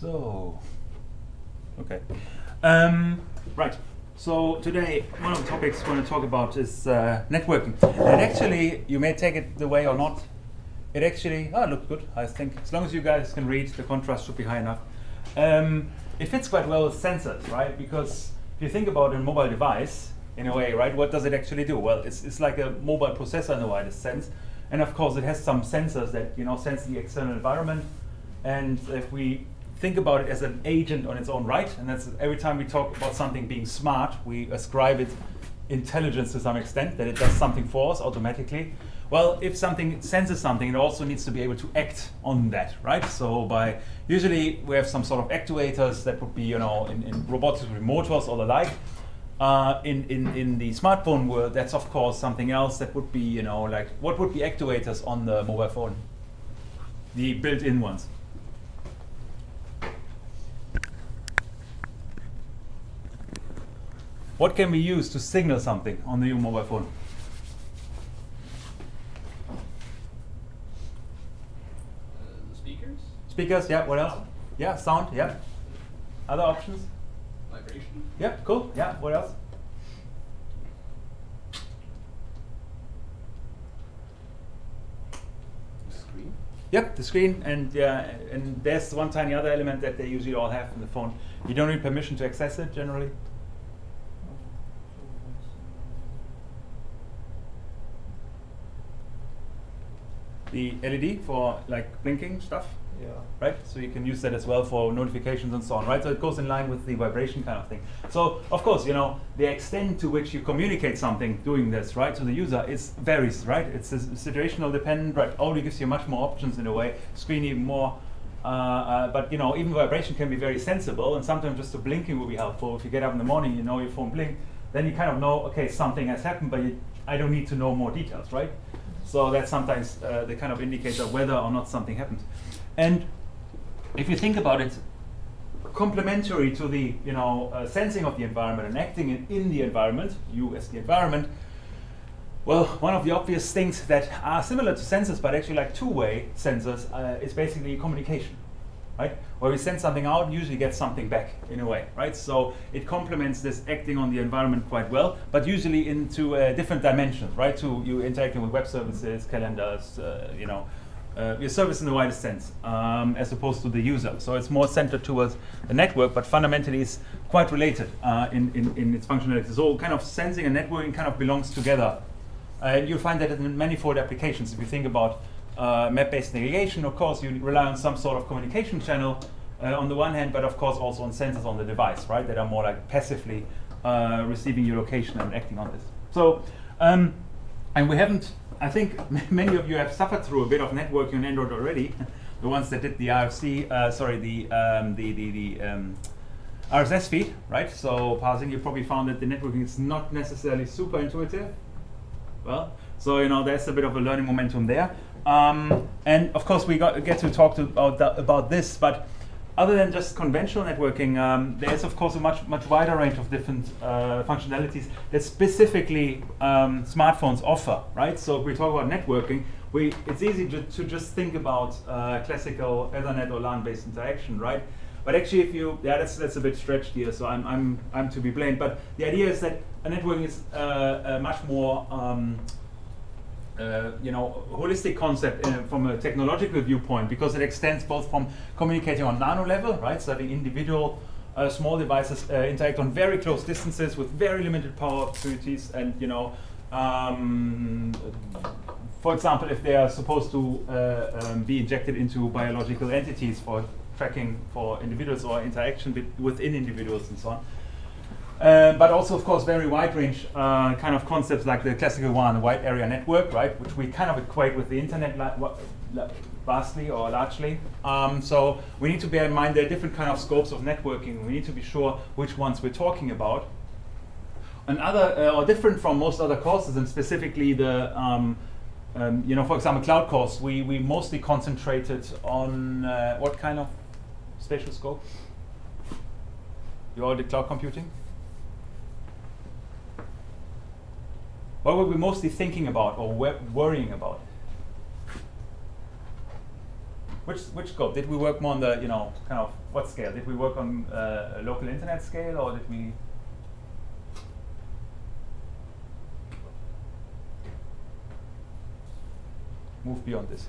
So, okay. Um, right. So today, one of the topics we're going to talk about is uh, networking. And actually, you may take it the way or not. It actually, oh, it looks good, I think. As long as you guys can read, the contrast should be high enough. Um, it fits quite well with sensors, right? Because if you think about a mobile device, in a way, right, what does it actually do? Well, it's, it's like a mobile processor in the widest sense. And of course, it has some sensors that, you know, sense the external environment. And if we think about it as an agent on its own right, and that's every time we talk about something being smart, we ascribe it intelligence to some extent, that it does something for us automatically. Well, if something senses something, it also needs to be able to act on that, right? So by usually we have some sort of actuators that would be, you know, in, in robotics with motors or the like. Uh, in, in, in the smartphone world, that's of course something else that would be, you know, like what would be actuators on the mobile phone? The built-in ones. What can we use to signal something on the new mobile phone? Uh, speakers? Speakers, yeah, what else? Yeah, sound, yeah. Other options? Vibration? Yeah, cool, yeah, what else? Screen? Yep, the screen, and yeah, and there's one tiny other element that they usually all have in the phone. You don't need permission to access it generally. The LED for like blinking stuff, Yeah. right? So you can use that as well for notifications and so on, right? So it goes in line with the vibration kind of thing. So of course, you know, the extent to which you communicate something doing this, right, to the user is varies, right? It's situational dependent, right? Only gives you much more options in a way, screen even more. Uh, uh, but you know, even vibration can be very sensible, and sometimes just the blinking will be helpful. If you get up in the morning, you know your phone blink, then you kind of know, okay, something has happened, but you, I don't need to know more details, right? So that's sometimes uh, the kind of indicator whether or not something happened. And if you think about it, complementary to the you know uh, sensing of the environment and acting in, in the environment, you as the environment. Well, one of the obvious things that are similar to sensors, but actually like two-way sensors, uh, is basically communication, right? Where we send something out, usually get something back in a way, right? So it complements this acting on the environment quite well, but usually into uh, different dimensions, right? To you interacting with web services, calendars, uh, you know, uh, your service in the widest sense, um, as opposed to the user. So it's more centered towards the network, but fundamentally it's quite related uh, in, in, in its functionality. So kind of sensing and networking kind of belongs together. And you'll find that in manifold applications. If you think about uh, map-based navigation, of course, you rely on some sort of communication channel uh, on the one hand, but of course also on sensors on the device, right, that are more like passively uh, receiving your location and acting on this. So, um, and we haven't, I think many of you have suffered through a bit of networking on Android already. the ones that did the RFC, uh, sorry, the, um, the, the, the um, RSS feed, right? So parsing, you probably found that the networking is not necessarily super intuitive. Well, so you know there's a bit of a learning momentum there. Um, and of course, we got get to talk to, about that, about this, but other than just conventional networking, um, there's of course a much much wider range of different uh, functionalities that specifically um, smartphones offer, right? So if we talk about networking, we it's easy to, to just think about uh, classical Ethernet or LAN-based interaction, right? But actually, if you yeah, that's that's a bit stretched here, so I'm I'm I'm to be blamed. But the idea is that a networking is uh, much more um, uh, you know, holistic concept uh, from a technological viewpoint because it extends both from communicating on nano level, right, so having individual uh, small devices uh, interact on very close distances with very limited power opportunities, and you know, um, for example, if they are supposed to uh, um, be injected into biological entities for tracking for individuals or interaction with, within individuals and so on. Um, but also, of course, very wide range uh, kind of concepts like the classical one, the wide area network, right, which we kind of equate with the internet vastly or largely. Um, so we need to bear in mind there are different kind of scopes of networking. We need to be sure which ones we're talking about. Another, uh, or different from most other courses, and specifically the, um, um, you know, for example, cloud course, we, we mostly concentrated on uh, what kind of spatial scope? You all did cloud computing? What were we mostly thinking about or worrying about? which which scope? Did we work more on the you know kind of what scale? Did we work on uh, a local internet scale or did we? Move beyond this.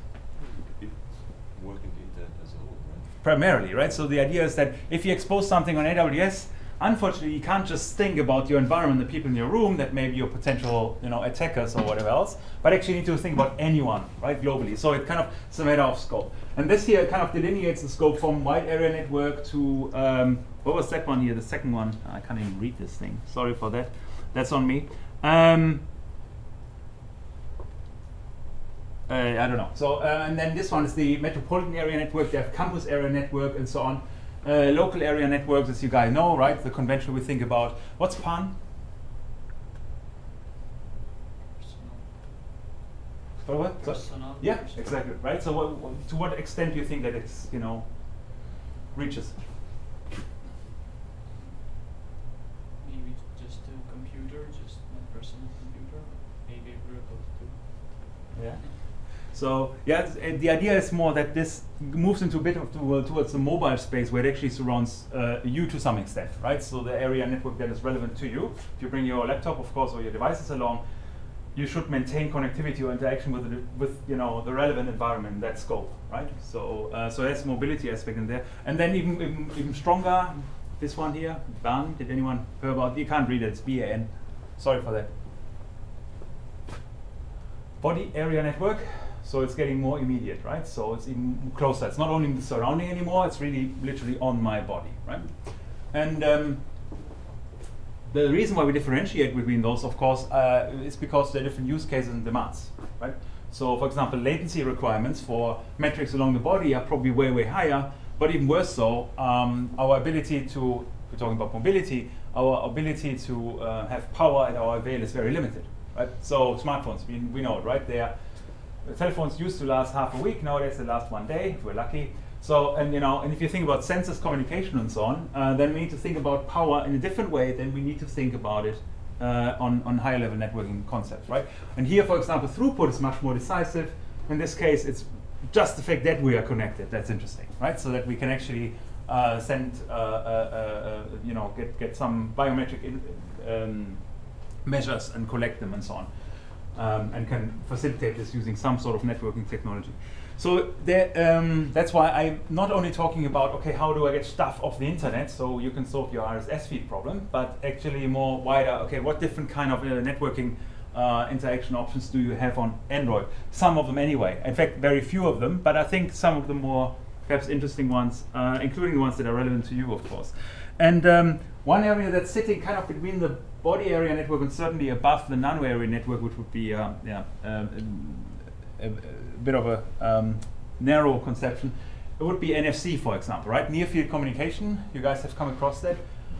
Working the internet as a whole, right? primarily, right? So the idea is that if you expose something on AWS, unfortunately, you can't just think about your environment, the people in your room, that may be your potential, you know, attackers or whatever else, but actually you need to think about anyone, right, globally. So it kind of it's a matter of scope. And this here kind of delineates the scope from wide area network to um, what was that one here? The second one. I can't even read this thing. Sorry for that. That's on me. Um, uh, I don't know. So, uh, and then this one is the metropolitan area network. They have campus area network and so on. Uh, local area networks, as you guys know, right? The convention we think about. What's PAN? What, what? So- Personal yeah, exactly. Right. So, what, what- to what extent do you think that it's you know reaches? Maybe just a computer, just my personal computer. Maybe a group of two. Yeah. So yeah, uh, the idea is more that this moves into a bit of to, uh, towards the mobile space where it actually surrounds uh, you to some extent, right? So the area network that is relevant to you. If you bring your laptop, of course, or your devices along, you should maintain connectivity or interaction with the, with you know the relevant environment in that scope, right? So uh, so there's mobility aspect in there, and then even even, even stronger. This one here, BAN. Did anyone hear about? You can't read it. It's B A N. Sorry for that body area network. So it's getting more immediate, right? So it's even closer. It's not only in the surrounding anymore, it's really literally on my body, right? And um, the reason why we differentiate between those, of course, uh, is because there are different use cases and demands, right? So, for example, latency requirements for metrics along the body are probably way, way higher. But even worse so, um, our ability to, we're talking about mobility, our ability to uh, have power at our avail is very limited, right? So smartphones, we, we know it, right? They are, telephones used to last half a week. Nowadays, they last one day if we're lucky. So, and you know, and if you think about sensors, communication, and so on, uh, then we need to think about power in a different way than we need to think about it uh, on on higher level networking concepts, right? And here, for example, throughput is much more decisive. In this case, it's just the fact that we are connected that's interesting, right? So that we can actually uh, send, uh, uh, uh, you know, get get some biometric in, um, measures and collect them and so on um, and can facilitate this using some sort of networking technology. So there, um, that's why I'm not only talking about okay, how do I get stuff off the internet so you can solve your RSS feed problem, but actually more wider. Okay, what different kind of uh, networking uh, interaction options do you have on Android? Some of them anyway. In fact, very few of them, but I think some of the more perhaps interesting ones, uh, including the ones that are relevant to you, of course. And um, one area that's sitting kind of between the body area network and certainly above the nano area network, which would be uh, yeah, um, a, a bit of a um, narrow conception, it would be NFC, for example, right? Near field communication. You guys have come across that.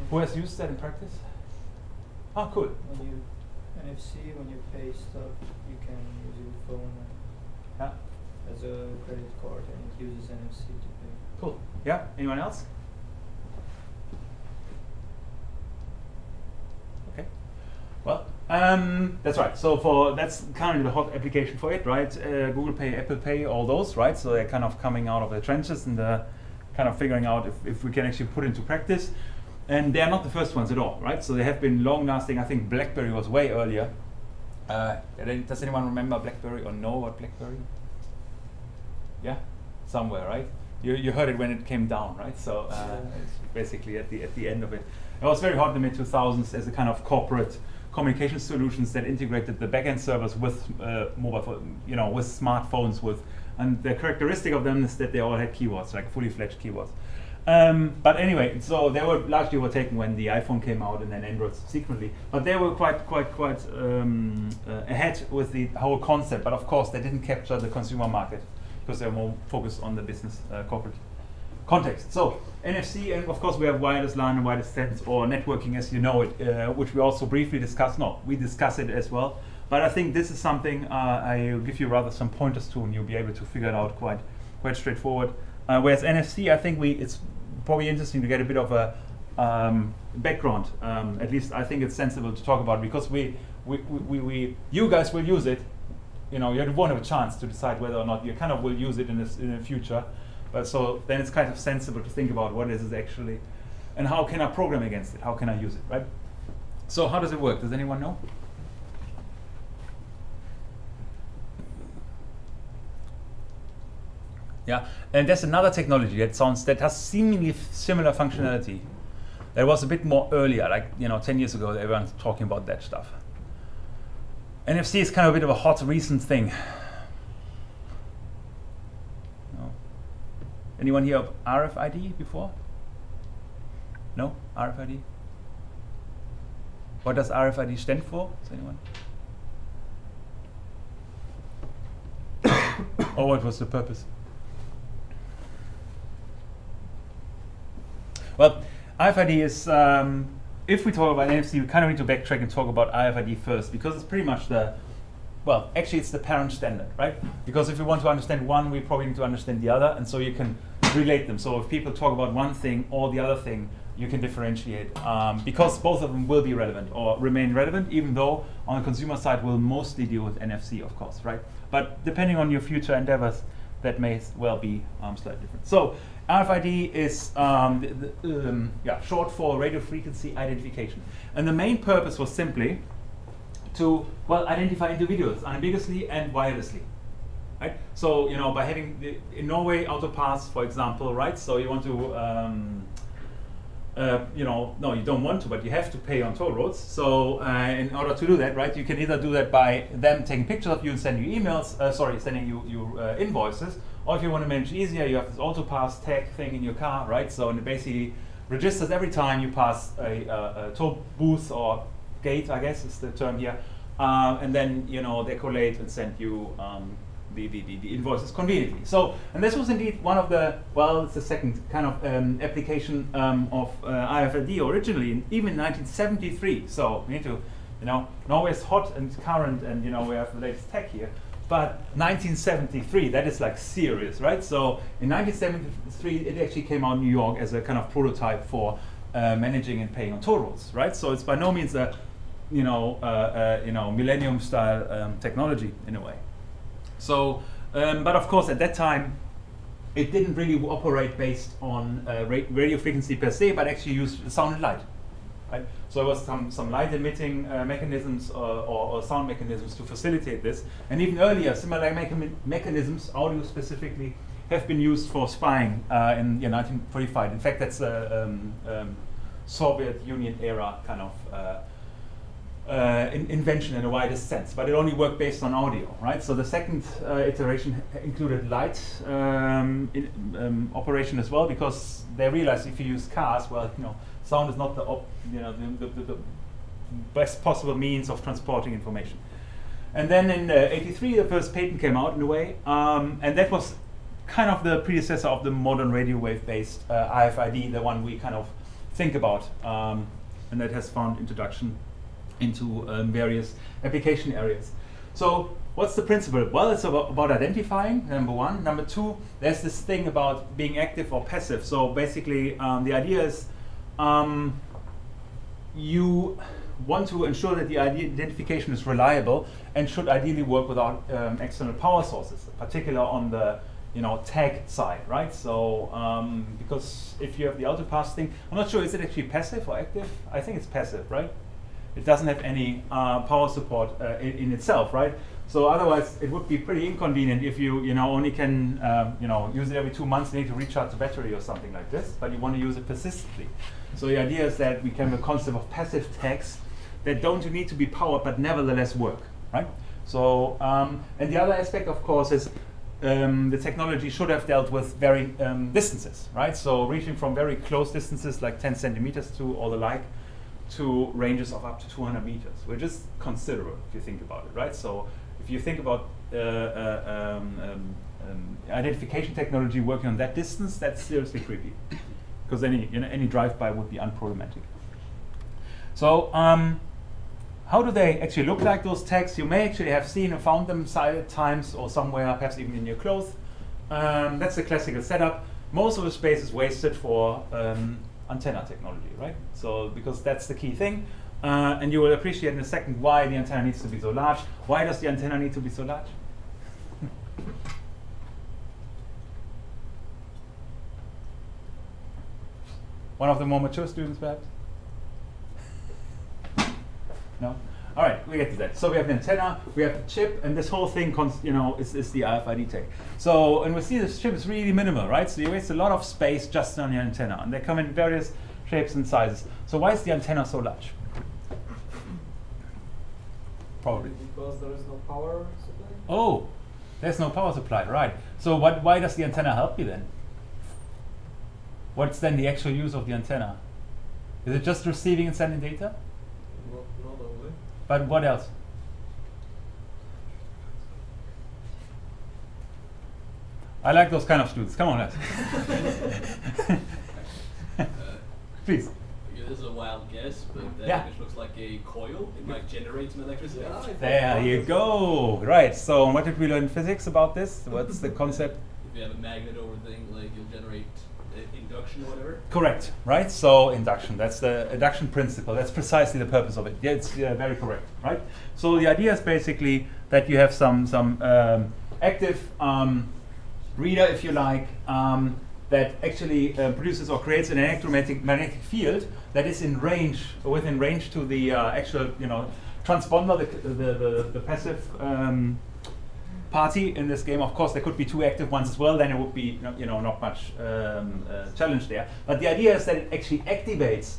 Who has used that in practice? Oh, cool. When you NFC, when you pay stuff, you can use your phone Yeah, as a credit card, and it uses NFC to pay. cool. Yeah. Anyone else? Okay. Well, um, that's right. So for that's currently the hot application for it, right? Uh, Google Pay, Apple Pay, all those, right? So they're kind of coming out of the trenches and uh, kind of figuring out if, if we can actually put into practice. And they are not the first ones at all, right? So they have been long-lasting. I think BlackBerry was way earlier. Uh, does anyone remember BlackBerry or know what BlackBerry? Yeah, somewhere, right? You, you heard it when it came down, right? So uh, it's basically at the at the end of it. It was very hot in the mid 2000s as a kind of corporate communication solutions that integrated the backend servers with uh, mobile, you know, with smartphones. With and the characteristic of them is that they all had keywords, like fully fledged keywords. Um, but anyway, so they were largely overtaken when the iPhone came out and then Android subsequently. But they were quite, quite, quite um, uh, ahead with the whole concept. But of course, they didn't capture the consumer market because they were more focused on the business uh, corporate context. So NFC, and of course we have wireless LAN and wireless sense or networking as you know it, uh, which we also briefly discussed. No, we discuss it as well. But I think this is something uh, I'll give you rather some pointers to, and you'll be able to figure it out quite, quite straightforward. Uh, whereas NFC, I think we it's probably interesting to get a bit of a um, background. Um, at least I think it's sensible to talk about because we, we, we, we, you guys will use it. You know, you won't have a chance to decide whether or not you kind of will use it in the, in the future. But so then it's kind of sensible to think about what is it actually, and how can I program against it? How can I use it, right? So how does it work? Does anyone know? Yeah, and there's another technology that sounds that has seemingly similar functionality. That was a bit more earlier, like you know, 10 years ago, everyone's talking about that stuff. NFC is kind of a bit of a hot recent thing. No. Anyone here of RFID before? No? RFID? What does RFID stand for? Does anyone? or what was the purpose? Well, RFID is, um, if we talk about NFC, we kind of need to backtrack and talk about RFID first because it's pretty much the, well, actually it's the parent standard, right? Because if you want to understand one, we probably need to understand the other, and so you can relate them. So if people talk about one thing or the other thing, you can differentiate um, because both of them will be relevant or remain relevant, even though on the consumer side we'll mostly deal with NFC, of course, right? But depending on your future endeavors, that may well be um, slightly different. So RFID is um, the, the, um, yeah, short for radio frequency identification, and the main purpose was simply to well identify individuals unambiguously and wirelessly. Right? So you know by having the, in Norway autopass, for example, right? So you want to um, uh, you know, no, you don't want to, but you have to pay on toll roads. So uh, in order to do that, right, you can either do that by them taking pictures of you and sending you emails, uh, sorry, sending you, you uh, invoices, or if you want to manage easier, you have this autopass tag thing in your car, right? So and it basically registers every time you pass a, a, a toll booth or gate, I guess is the term here, uh, and then you know they collate and send you um, the, the, the, invoices conveniently. So, and this was indeed one of the, well, it's the second kind of um, application um, of uh, IFRD originally, in, even in 1973. So we need to, you know, Norway is hot and current and, you know, we have the latest tech here. But 1973, that is like serious, right? So in 1973, it actually came out in New York as a kind of prototype for uh, managing and paying on toll roads, right? So it's by no means a, you know, uh, uh, you know, millennium style um, technology in a way. So, um, but of course, at that time, it didn't really operate based on uh, ra- radio frequency per se, but actually used sound and light. Right? So there was some, some light emitting uh, mechanisms uh, or, or sound mechanisms to facilitate this. And even earlier, similar mechan- mechanisms, audio specifically, have been used for spying uh, in yeah, 1945. In fact, that's a um, um, Soviet Union era kind of uh, uh, in invention in the widest sense, but it only worked based on audio, right? So the second uh, iteration included light um, in, um, operation as well, because they realized if you use cars, well, you know, sound is not the you know the, the, the, best possible means of transporting information. And then in uh, '83, the first patent came out in a way, um, and that was kind of the predecessor of the modern radio wave-based uh, RFID, the one we kind of think about, um, and that has found introduction into um, various application areas. So what's the principle? Well, it's about, about identifying, number one. Number two, there's this thing about being active or passive. So basically, um, the idea is um, you want to ensure that the identification is reliable and should ideally work without um, external power sources, particularly on the you know tag side, right? So um, because if you have the autopass thing, I'm not sure is it actually passive or active. I think it's passive, right? It doesn't have any uh, power support uh, in, in itself, right? So otherwise, it would be pretty inconvenient if you you know only can um, you know use it every two months. You need to recharge the battery or something like this, but you want to use it persistently. So the idea is that we can have a concept of passive tags that don't need to be powered but nevertheless work, right? So um, and the other aspect, of course, is um, the technology should have dealt with very um, distances, right? So reaching from very close distances like 10 centimeters to or the like to ranges of up to 200 meters, which is considerable if you think about it, right? So if you think about uh, uh, um, um, um, identification technology working on that distance, that's seriously creepy, because any you know, any drive-by would be unproblematic. So um, how do they actually look like those tags? You may actually have seen and found them times or somewhere, perhaps even in your clothes. Um, that's the classical setup. Most of the space is wasted for um, antenna technology, right? So because that's the key thing. Uh, and you will appreciate in a second why the antenna needs to be so large. Why does the antenna need to be so large? One of the more mature students, perhaps? No? All right, we get to that. So we have the antenna, we have the chip, and this whole thing, cons- you know, is, is the RFID tag. So, and we see this chip is really minimal, right? So you waste a lot of space just on your antenna, and they come in various shapes and sizes. So why is the antenna so large? Probably. Because there is no power supply. Oh, there's no power supply, right? So what? Why does the antenna help you then? What's then the actual use of the antenna? Is it just receiving and sending data? Not, not only. But what else? I like those kind of students. Come on, Les. Please. This is a wild guess, but that Yeah. image looks like a coil. It might generate some electricity. There you go. Right. So, what did we learn in physics about this? What's the concept? If you have a magnet over the thing, like you'll generate induction or whatever. Correct, right? So induction, that's the induction principle. That's precisely the purpose of it. Yeah, it's uh, very correct, right? So the idea is basically that you have some some um, active um, reader, if you like, um, that actually uh, produces or creates an electromagnetic magnetic field that is in range, within range to the uh, actual, you know, transponder, the, the, the, the passive um, party in this game. Of course, there could be two active ones as well. Then it would be you know, not much um, uh, challenge there. But the idea is that it actually activates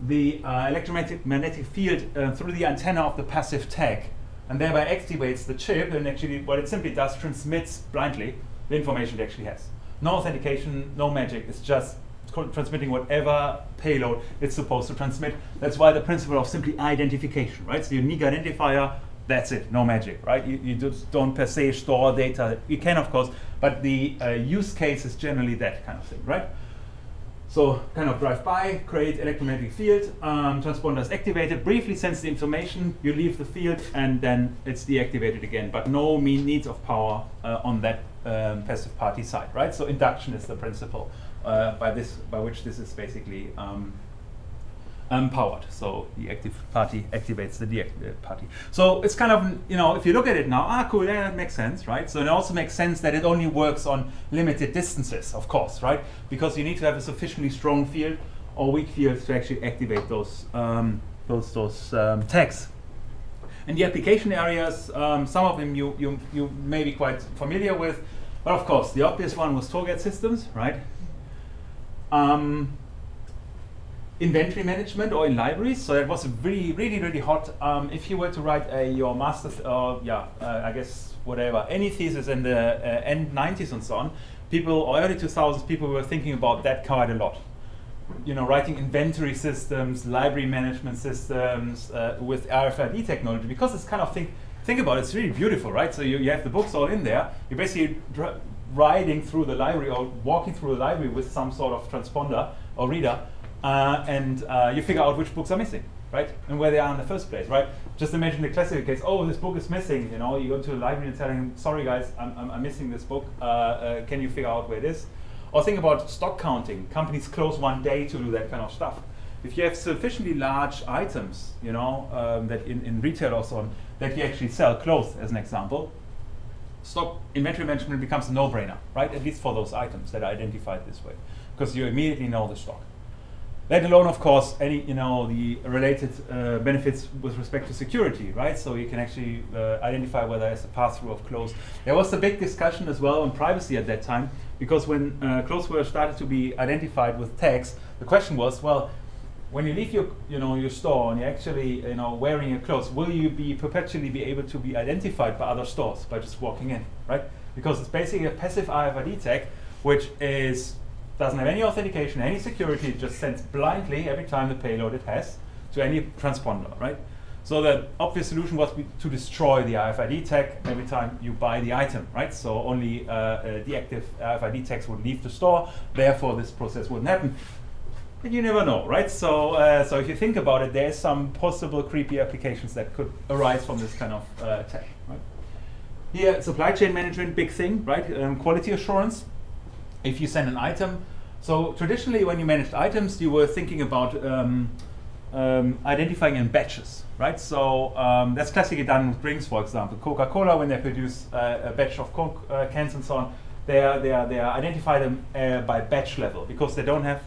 the uh, electromagnetic magnetic field uh, through the antenna of the passive tag, and thereby activates the chip. And actually, what it simply does transmits blindly the information it actually has. No authentication, no magic. It's just transmitting whatever payload it's supposed to transmit. That's why the principle of simply identification, right? So unique identifier, that's it, no magic, right? You, you just don't per se store data. You can, of course, but the uh, use case is generally that kind of thing, right? So kind of drive by, create electromagnetic field, um, transponder is activated, briefly sends the information, you leave the field, and then it's deactivated again. But no mean needs of power uh, on that um, passive party side, right? So induction is the principle uh, by this by which this is basically um, um, powered. So the active party activates the deactivated party. So it's kind of, you know, if you look at it now, ah, cool, yeah, that makes sense, right? So it also makes sense that it only works on limited distances, of course, right? Because you need to have a sufficiently strong field or weak field to actually activate those um, those those um, tags. And the application areas, um, some of them you, you you may be quite familiar with, but of course the obvious one was target systems, right? Um, inventory management or in libraries. So that was really, really, really hot. Um, if you were to write a, your master's, uh, yeah, uh, I guess whatever, any thesis in the uh, end 90s and so on, people, or early 2000s, people were thinking about that quite a lot. You know, writing inventory systems, library management systems uh, with RFID technology, because it's kind of think, think about it, it's really beautiful, right? So you, you have the books all in there. You're basically riding through the library or walking through the library with some sort of transponder or reader uh, and uh, you figure out which books are missing, right? And where they are in the first place, right? Just imagine the classic case, oh, this book is missing, you know, you go to the library and tell them, sorry guys, I'm, I'm, I'm missing this book, uh, uh, can you figure out where it is? Or think about stock counting. Companies close one day to do that kind of stuff. If you have sufficiently large items, you know, um, that in, in retail or so on, that you actually sell, clothes as an example, stock inventory management becomes a no-brainer, right? At least for those items that are identified this way, because you immediately know the stock. Let alone, of course, any you know the related uh, benefits with respect to security, right? So you can actually uh, identify whether it's a pass-through of clothes. There was a big discussion as well on privacy at that time, because when uh, clothes were started to be identified with tags, the question was, well, when you leave your you know your store and you're actually you know wearing your clothes, will you be perpetually be able to be identified by other stores by just walking in, right? Because it's basically a passive RFID tag, which is doesn't have any authentication, any security, it just sends blindly every time the payload it has to any transponder, right? So the obvious solution was to destroy the RFID tag every time you buy the item, right? So only uh, uh, the active RFID tags would leave the store, therefore this process wouldn't happen. But you never know, right? So, uh, so if you think about it, there's some possible creepy applications that could arise from this kind of uh, tag, right? Here, supply chain management, big thing, right? Um, quality assurance if you send an item. So traditionally, when you managed items, you were thinking about um, um, identifying in batches, right? So um, that's classically done with drinks, for example. Coca-Cola, when they produce uh, a batch of Coke uh, cans and so on, they are, they are, they are identify them uh, by batch level because they don't have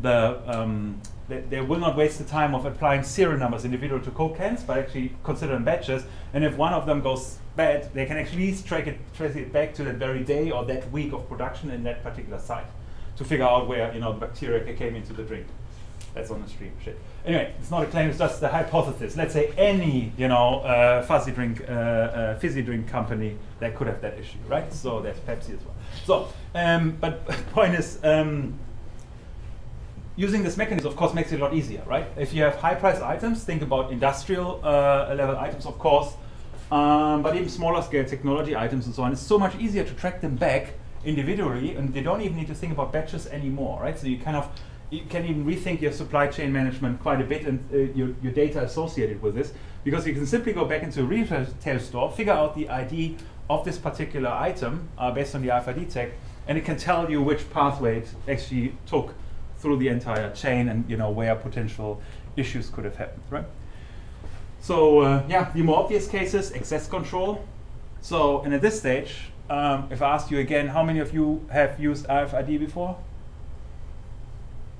the um, they, they will not waste the time of applying serial numbers individual to coke cans, but actually consider them batches. And if one of them goes bad, they can actually track it, trace it back to that very day or that week of production in that particular site to figure out where you know the bacteria came into the drink. That's on the stream shit. Anyway, it's not a claim; it's just the hypothesis. Let's say any you know uh, fuzzy drink, uh, uh, fizzy drink company that could have that issue, right? So there's Pepsi as well. So, um, but point is. Um, using this mechanism, of course, makes it a lot easier, right? If you have high-priced items, think about industrial uh, level items, of course, um, but even smaller scale technology items and so on. It's so much easier to track them back individually, and they don't even need to think about batches anymore, right? So you kind of you can even rethink your supply chain management quite a bit and uh, your, your data associated with this, because you can simply go back into a retail store, figure out the ID of this particular item uh, based on the RFID tag, and it can tell you which pathway it actually took through the entire chain and you know where potential issues could have happened, right? So uh, yeah, the more obvious cases, access control. So and at this stage, um, if I ask you again, how many of you have used RFID before?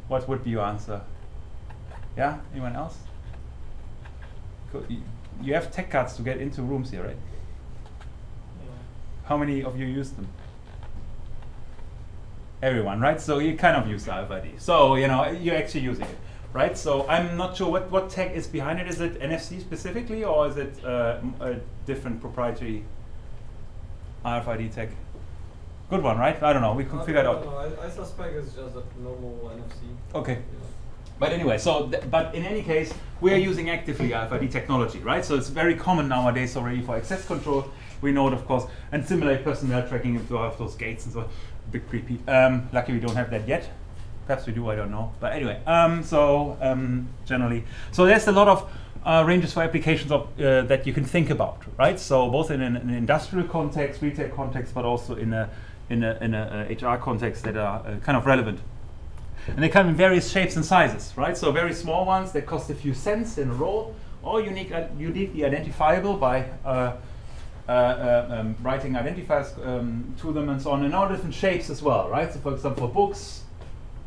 What would be your answer? Yeah, anyone else? Cool. You, you have tech cards to get into rooms here, right? How many of you use them? Everyone, right? So you kind of use RFID. So you know you're actually using it, right? So I'm not sure what what tech is behind it. Is it NFC specifically, or is it uh, a different proprietary RFID tech? Good one, right? I don't know. We can I figure it out. I, I suspect it's just a normal NFC. Okay. Yeah. But anyway, so but in any case, we are using actively RFID technology, right? So it's very common nowadays already for access control. We know it, of course, and simulate personnel tracking if you have those gates and so. on. Big creepy. Um, lucky we don't have that yet. Perhaps we do. I don't know. But anyway, um, so um, generally, so there's a lot of uh, ranges for applications of, uh, that you can think about, right? So both in an, an industrial context, retail context, but also in a in a, in a, uh, HR context that are uh, kind of relevant. And they come in various shapes and sizes, right? So very small ones that cost a few cents in a roll, or unique, uh, uniquely identifiable by uh, um, writing identifiers um, to them and so on, and all different shapes as well, right? So for example, books,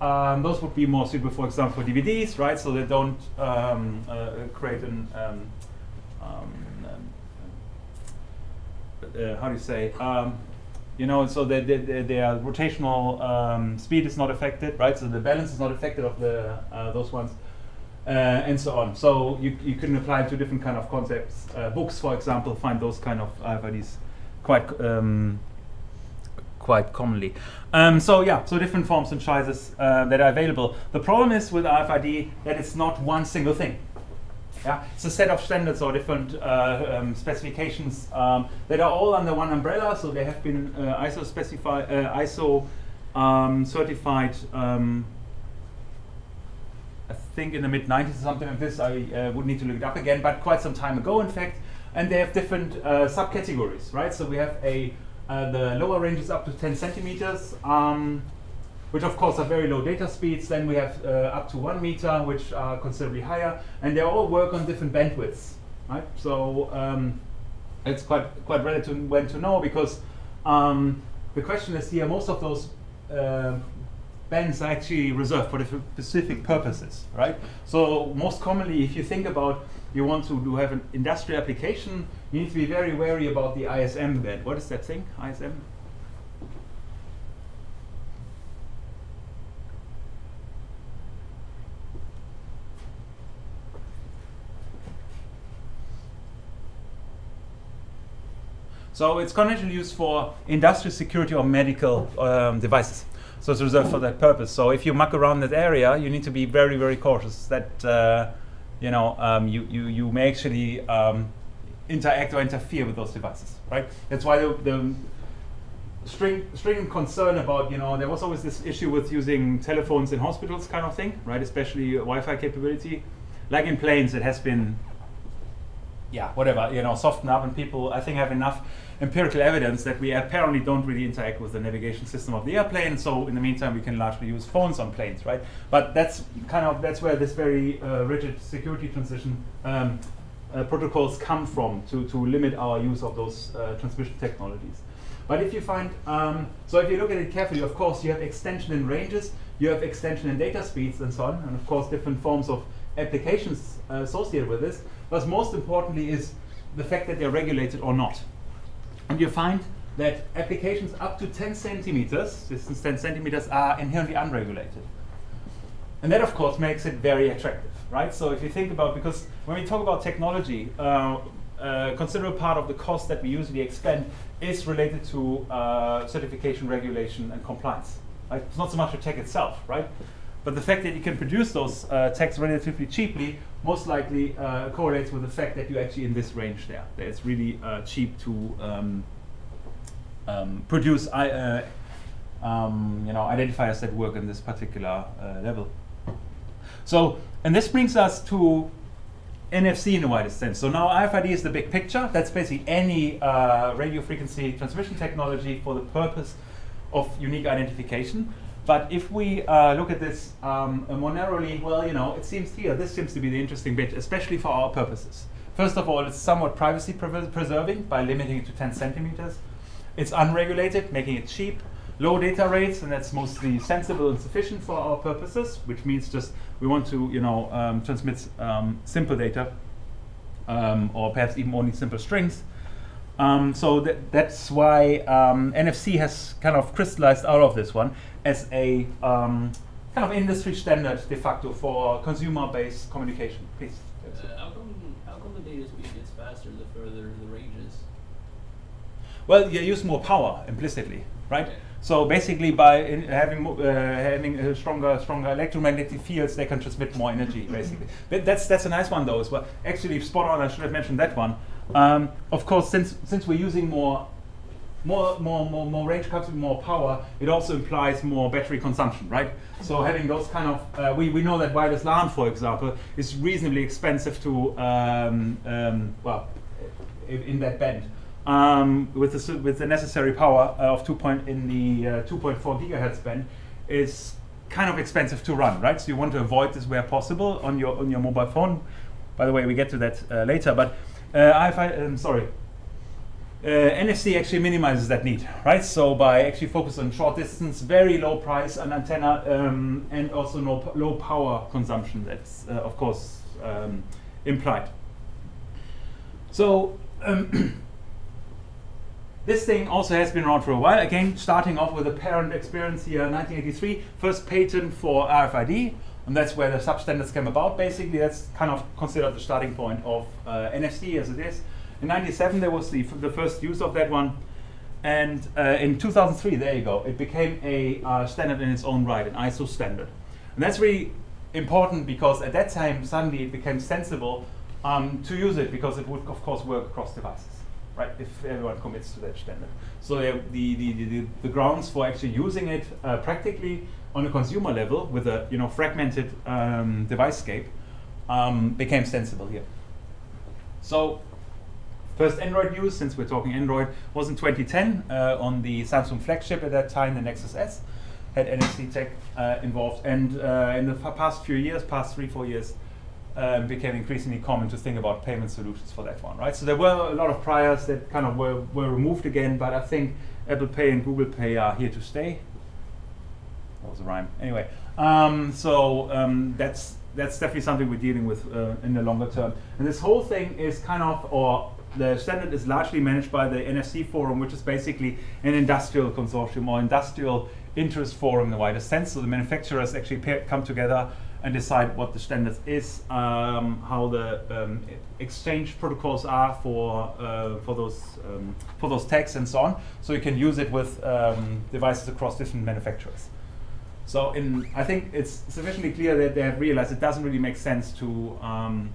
um, those would be more suitable, for example, for DVDs, right? So they don't um, uh, create an um, um, uh, how do you say? Um, you know, so the, the, the, their rotational um, speed is not affected, right? So the balance is not affected of the uh, those ones, uh, and so on. So you, you can apply it to different kind of concepts. Uh, books, for example, find those kind of RFIDs quite um, quite commonly. Um, so yeah, so different forms and sizes uh, that are available. The problem is with RFID that it's not one single thing. Yeah, it's a set of standards or different uh, um, specifications um, that are all under one umbrella. So they have been uh, ISO specified, uh, ISO um, certified. Think in the mid 90s or something like this. I uh, would need to look it up again, but quite some time ago, in fact. And they have different uh, subcategories, right? So we have a uh, the lower range is up to 10 centimeters. Um, which of course are very low data speeds. Then we have uh, up to one meter, which are considerably higher, and they all work on different bandwidths, right? So um, it's quite quite relative when to know because um, the question is here: most of those uh, bands are actually reserved for specific purposes, right? So most commonly, if you think about you want to do have an industrial application, you need to be very wary about the ISM band. What is that thing? ISM? So it's conventionally used for industrial security or medical um, devices. So it's reserved for that purpose. So if you muck around that area, you need to be very, very cautious that uh, you know um, you, you you may actually um, interact or interfere with those devices, right? That's why the, the string string concern about you know there was always this issue with using telephones in hospitals, kind of thing, right? Especially Wi-Fi capability. Like in planes, it has been yeah, whatever, you know, soften up, and people, I think, have enough empirical evidence that we apparently don't really interact with the navigation system of the airplane. So in the meantime, we can largely use phones on planes, right? But that's kind of that's where this very uh, rigid security transition um, uh, protocols come from to to limit our use of those uh, transmission technologies. But if you find, um, so if you look at it carefully, of course, you have extension in ranges. You have extension in data speeds and so on, and of course different forms of applications uh, associated with this. But most importantly is the fact that they're regulated or not. And you find that applications up to 10 centimeters, distance 10 centimeters, are inherently unregulated. And that, of course, makes it very attractive, right? So if you think about, because when we talk about technology, uh, a considerable part of the cost that we usually expend is related to uh, certification, regulation, and compliance. Right? It's not so much the tech itself, right? But the fact that you can produce those uh, techs relatively cheaply most likely uh, correlates with the fact that you're actually in this range there. That it's really uh, cheap to um, um, produce uh, um, you know, identifiers that work in this particular uh, level. So, and this brings us to NFC in the widest sense. So now RFID is the big picture. That's basically any uh, radio frequency transmission technology for the purpose of unique identification. But if we uh, look at this um, more narrowly, well, you know, it seems here, this seems to be the interesting bit, especially for our purposes. First of all, it's somewhat privacy pre preserving by limiting it to 10 centimeters. It's unregulated, making it cheap. Low data rates, and that's mostly sensible and sufficient for our purposes, which means just we want to, you know, um, transmit um, simple data, um, or perhaps even only simple strings. Um, so that, that's why um, NFC has kind of crystallized out of this one as a um, kind of industry standard de facto for consumer-based communication. Please. Uh, how come how come the data speed gets faster the further the range is? Well, you use more power implicitly, right? Okay. So basically, by in having uh, having stronger stronger electromagnetic fields, they can transmit more energy. Basically, but that's that's a nice one though as well. Actually, spot on. I should have mentioned that one. Um, of course, since since we're using more more more more, more range comes with more power, it also implies more battery consumption, right? So having those kind of uh, we we know that wireless LAN, for example, is reasonably expensive to um, um, well in that band um, with the with the necessary power uh, of two point in the uh, 2.4 gigahertz band is kind of expensive to run, right? So you want to avoid this where possible on your on your mobile phone. By the way, we get to that uh, later, but uh, I find, um, sorry. Uh, NFC actually minimizes that need, right? So by actually focus on short distance, very low price an antenna, um, and also no low power consumption. That's uh, of course um, implied. So um, this thing also has been around for a while. Again, starting off with a parent experience here, 1983, first patent for RFID, and that's where the substandards came about. Basically, that's kind of considered the starting point of uh, NFC as it is. In 97, there was the, the first use of that one. And uh, in 2003, there you go, it became a uh, standard in its own right, an ISO standard. And that's really important because at that time, suddenly it became sensible um, to use it because it would, of course, work across devices, right? If everyone commits to that standard. So uh, the, the, the, the, the grounds for actually using it uh, practically on a consumer level with a you know fragmented um, device scape um, became sensible here. So First Android use, since we're talking Android, was in 2010 uh, on the Samsung flagship at that time, the Nexus S, had NFC tech uh, involved. And uh, in the past few years, past three, four years, um, became increasingly common to think about payment solutions for that one, right? So there were a lot of priors that kind of were, were removed again, but I think Apple Pay and Google Pay are here to stay. Was a rhyme. Anyway, um, so um, that's that's definitely something we're dealing with uh, in the longer term. And this whole thing is kind of, or the standard is largely managed by the NFC Forum, which is basically an industrial consortium or industrial interest forum in the widest sense. So the manufacturers actually come together and decide what the standard is, um, how the um, exchange protocols are for uh, for those um, for those tags and so on. So you can use it with um, devices across different manufacturers. So in, I think it's sufficiently clear that they have realized it doesn't really make sense to, um,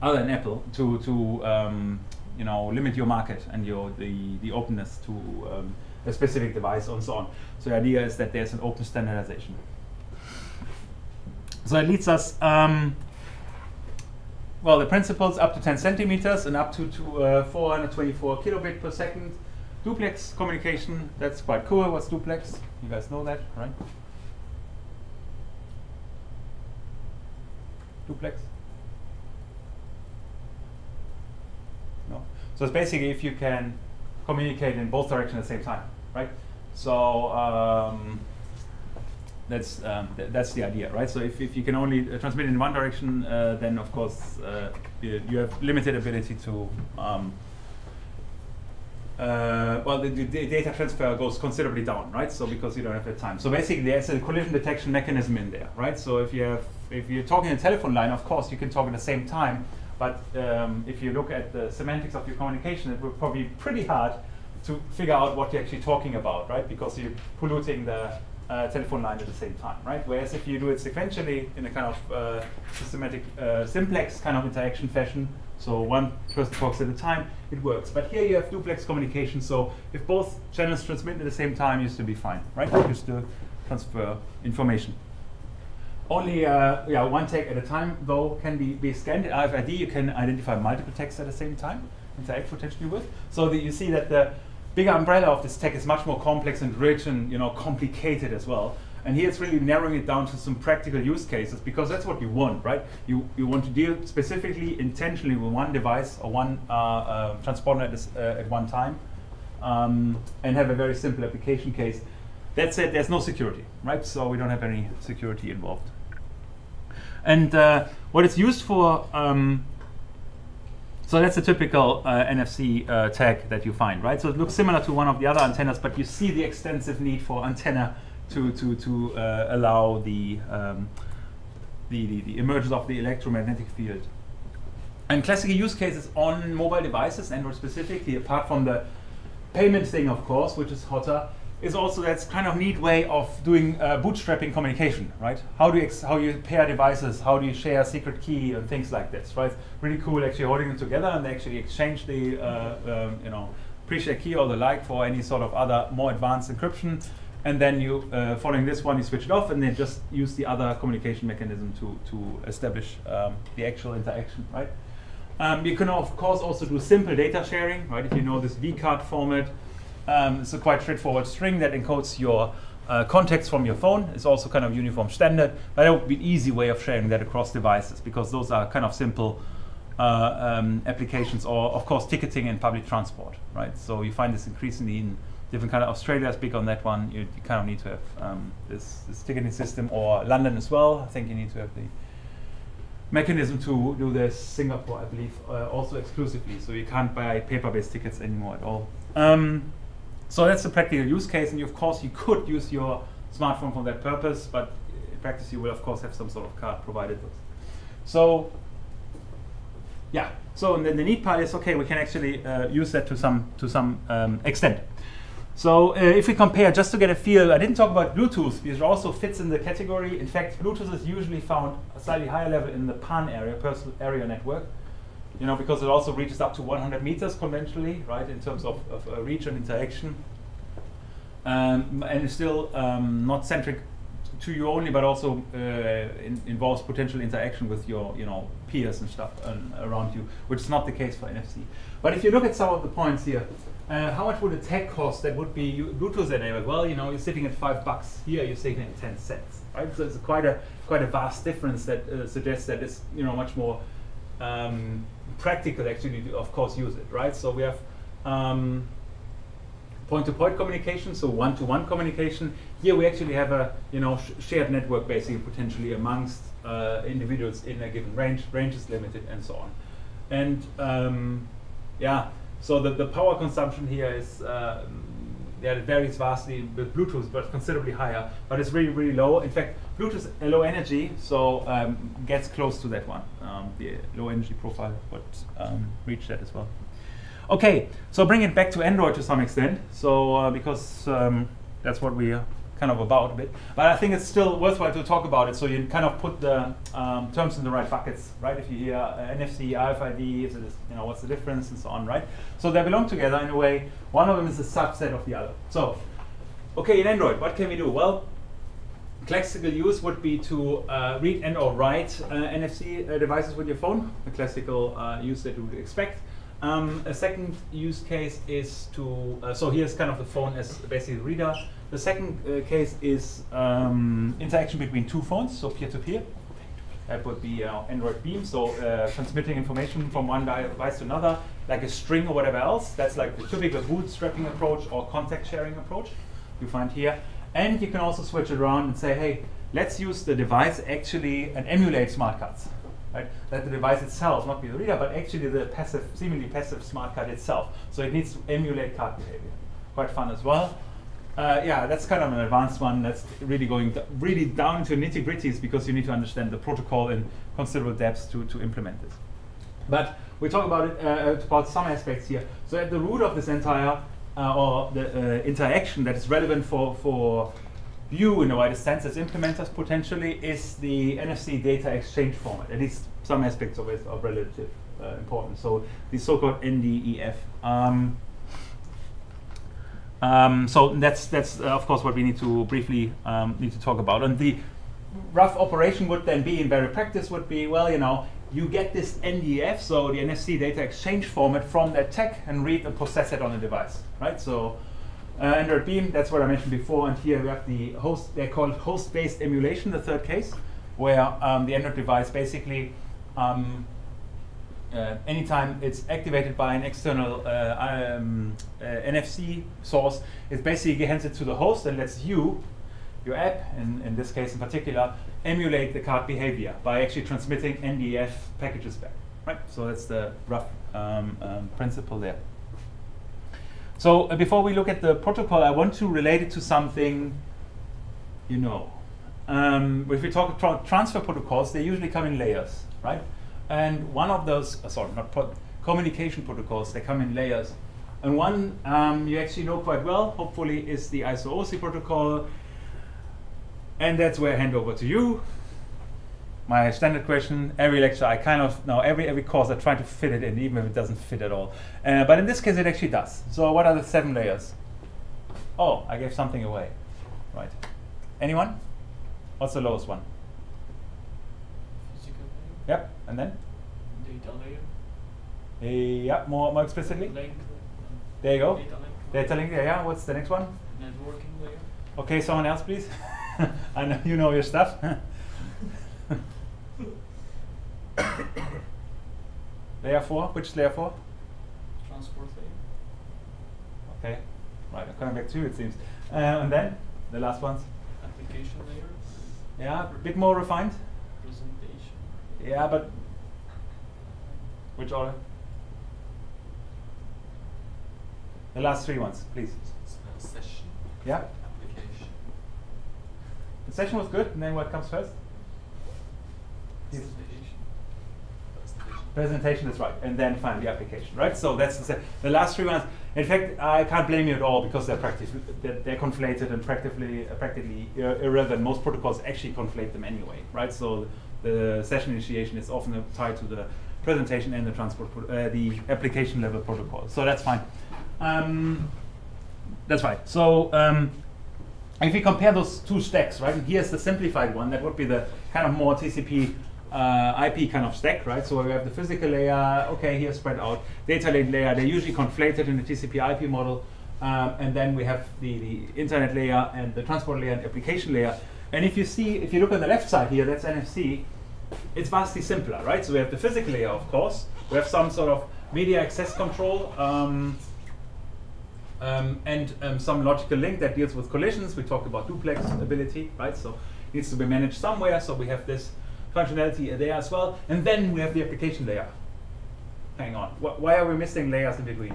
other than Apple, to, to um, you know, limit your market and your, the, the openness to um, a specific device and so on. So the idea is that there's an open standardization. So it leads us, um, well, the principles up to 10 centimeters and up to, to uh, 424 kilobit per second. Duplex communication, that's quite cool. What's duplex? You guys know that, right? Duplex? No. So it's basically if you can communicate in both directions at the same time, right? So um, that's um, th- that's the idea, right? So if, if you can only uh, transmit in one direction, uh, then of course uh, you, have limited ability to. Um, uh, well, the, the data transfer goes considerably down, right? So because you don't have the time. So basically, there's a collision detection mechanism in there, right? So if you have, if you're talking a telephone line, of course you can talk at the same time. But um, if you look at the semantics of your communication, it will probably be pretty hard to figure out what you're actually talking about, right? Because you're polluting the uh, telephone line at the same time, right? Whereas if you do it sequentially in a kind of uh, systematic, uh, simplex kind of interaction fashion, so one person talks at a time, it works. But here you have duplex communication, so if both channels transmit at the same time, you still be fine, right? You still transfer information. Only uh, yeah, one tag at a time, though, can be, be scanned. In RFID, you can identify multiple tags at the same time, interact potentially with. So that you see that the bigger umbrella of this tag is much more complex and rich and you know complicated as well. And here it's really narrowing it down to some practical use cases because that's what you want, right? You, you want to deal specifically, intentionally with one device or one uh, uh, transponder at, uh, at one time um, and have a very simple application case. That said, there's no security, right? So we don't have any security involved. And uh, what it's used for, um, so that's a typical uh, NFC uh, tag that you find, right? So it looks similar to one of the other antennas, but you see the extensive need for antenna to, to, to uh, allow the, um, the, the, the emergence of the electromagnetic field. And classical use cases on mobile devices, Android specifically, apart from the payment thing, of course, which is hotter, is also that's kind of neat way of doing uh, bootstrapping communication, right? How do you how you pair devices? How do you share secret key and things like this, right? Really cool, actually holding them together and they actually exchange the uh, um, you know pre-share key or the like for any sort of other more advanced encryption. And then you, uh, following this one, you switch it off, and then just use the other communication mechanism to to establish um, the actual interaction, right? Um, you can of course also do simple data sharing, right? If you know this vCard format, um, it's a quite straightforward string that encodes your uh, contacts from your phone. It's also kind of uniform standard, but that would be an easy way of sharing that across devices because those are kind of simple uh, um, applications, or of course ticketing and public transport, right? So you find this increasingly in different kind of Australia is big on that one. You, you kind of need to have um, this, this ticketing system, or London as well. I think you need to have the mechanism to do this. Singapore, I believe, uh, also exclusively. So you can't buy paper-based tickets anymore at all. Um, so that's a practical use case, and you, of course you could use your smartphone for that purpose, but in practice you will of course have some sort of card provided. So yeah, so then the neat part is okay, we can actually uh, use that to some to some um, extent. So uh, if we compare, just to get a feel, I didn't talk about Bluetooth because it also fits in the category. In fact, Bluetooth is usually found a slightly higher level in the PAN area, personal area network. You know, because it also reaches up to 100 meters conventionally, right, in terms of, of uh, reach and interaction. Um, and it's still um, not centric to you only, but also uh, in, involves potential interaction with your, you know, peers and stuff um, around you, which is not the case for NFC. But if you look at some of the points here, uh, how much would a tech cost that would be Bluetooth enabled? Well, you know, you're sitting at five bucks. Here, you're sitting at ten cents, right? So it's quite a quite a vast difference that uh, suggests that it's you know much more um, practical actually to, of course, use it, right? So we have um, point-to-point communication, so one-to-one communication. Here we actually have a you know sh- shared network basically potentially amongst uh, individuals in a given range. Range is limited and so on. And um, yeah, so the, the power consumption here is uh, yeah, it varies vastly with Bluetooth, but considerably higher. But it's really really low. In fact, Bluetooth uh, low energy, so um, gets close to that one. Um, the low energy profile would um, reach that as well. Okay, so bring it back to Android to some extent. So uh, because um, that's what we kind of about a bit. But I think it's still worthwhile to talk about it. So you kind of put the um, terms in the right buckets, right? If you hear uh, NFC, RFID, is it, you know, what's the difference and so on, right? So they belong together in a way. One of them is a subset of the other. So, okay, in Android, what can we do? Well, classical use would be to uh, read and or write uh, NFC uh, devices with your phone, a classical uh, use that you would expect. Um, a second use case is to, uh, so here's kind of the phone as basically the reader. The second uh, case is um, interaction between two phones, so peer-to-peer. That would be uh, Android Beam, so uh, transmitting information from one device to another, like a string or whatever else. That's like the typical bootstrapping approach or contact sharing approach you find here. And you can also switch it around and say, hey, let's use the device actually and emulate smart cards. Right? Let the device itself not be the reader, but actually the passive, seemingly passive smart card itself. So it needs to emulate card behavior. Quite fun as well. Uh, yeah, that's kind of an advanced one. That's really going really down into nitty gritties because you need to understand the protocol in considerable depth to, to implement this. But we talk about it uh, about some aspects here. So at the root of this entire uh, or the uh, interaction that is relevant for for you in the widest sense as implementers potentially is the NFC data exchange format. At least some aspects of it are relative uh, importance. So the so-called NDEF. Um, um, so that's that's uh, of course what we need to briefly um, need to talk about. And the rough operation would then be in very practice would be well, you know, you get this NDF, so the NFC data exchange format from that tech and read and process it on the device, right? So uh, Android Beam, that's what I mentioned before, and here we have the host. They're called host-based emulation, the third case, where um, the Android device basically um, uh, anytime it's activated by an external uh, um, uh, NFC source, it basically hands it to the host and lets you, your app, in, in this case in particular, emulate the card behavior by actually transmitting NDF packages back. Right. So that's the rough um, um, principle there. So uh, before we look at the protocol, I want to relate it to something you know. Um, if we talk tra transfer protocols, they usually come in layers, right? And one of those, uh, sorry, not pro communication protocols, they come in layers. And one um, you actually know quite well, hopefully, is the ISO-OSI protocol. And that's where I hand over to you. My standard question, every lecture, I kind of, now every, every course, I try to fit it in, even if it doesn't fit at all. Uh, but in this case, it actually does. So what are the seven layers? Oh, I gave something away. Right. Anyone? What's the lowest one? Physical layer, Yep, and then? data layer, yeah, more, more explicitly? link. There you go. Data link. Data link, yeah, yeah. What's the next one? Networking layer. Okay, someone else, please. I know you know your stuff. layer four, which layer four? Transport layer. Okay, right. I'm coming back to you, it seems. Uh, and then the last ones. Application layer. Yeah, a bit more refined. Presentation. Yeah, but which order? The last three ones, please. Session, Yeah, application. the session was good. And then what comes first? Presentation. Presentation. Presentation is right, and then finally application, right? So that's the, the last three ones. In fact, I can't blame you at all because they're practic- they're, they're conflated and practically uh, practically ir- irrelevant. Most protocols actually conflate them anyway, right? So the session initiation is often tied to the presentation and the transport, uh, the application level protocol. So that's fine. Um, that's right. So um, if we compare those two stacks, right? Here's the simplified one. That would be the kind of more TCP uh, IP kind of stack, right? So we have the physical layer. Okay, here spread out. Data layer. They're usually conflated in the TCP IP model. Um, and then we have the, the internet layer and the transport layer and application layer. And if you see, if you look on the left side here, that's NFC. It's vastly simpler, right? So we have the physical layer, of course. We have some sort of media access control. Um, um, and um, some logical link that deals with collisions. We talked about duplex ability, right? So it needs to be managed somewhere. So we have this functionality there as well. And then we have the application layer. Hang on. Wh- why are we missing layers in between?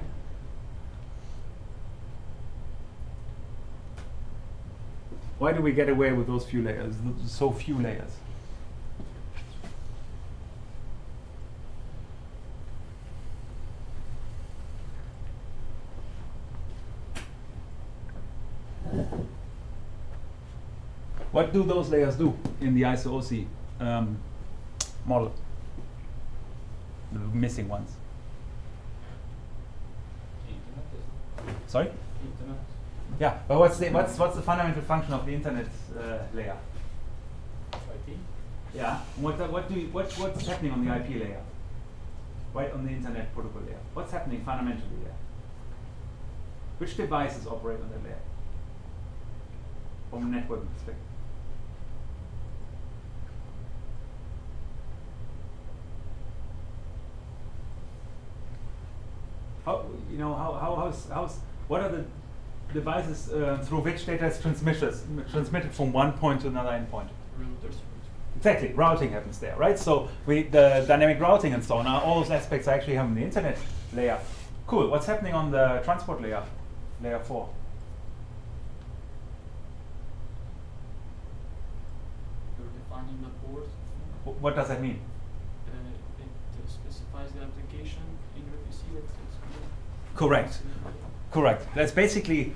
Why do we get away with those few layers, so few layers? What do those layers do in the ISO-OSI um, model? The missing ones. Sorry? Yeah, but what's the what's what's the fundamental function of the internet uh, layer? IP. Yeah. What what do you, what what's happening on the IP layer? Right on the internet protocol layer. What's happening fundamentally there? Which devices operate on that layer? From a networking perspective. How you know how how how's, how's what are the devices uh, through which data is transmitted, transmitted from one point to another endpoint. Routers, Exactly, routing happens there, right? So we the dynamic routing and so on, are all those aspects actually have in the internet layer. Cool. What's happening on the transport layer, layer four? You're defining the port. Wh- What does that mean? Uh, it uh, specifies the application in your PC that it's Correct. Correct. That's basically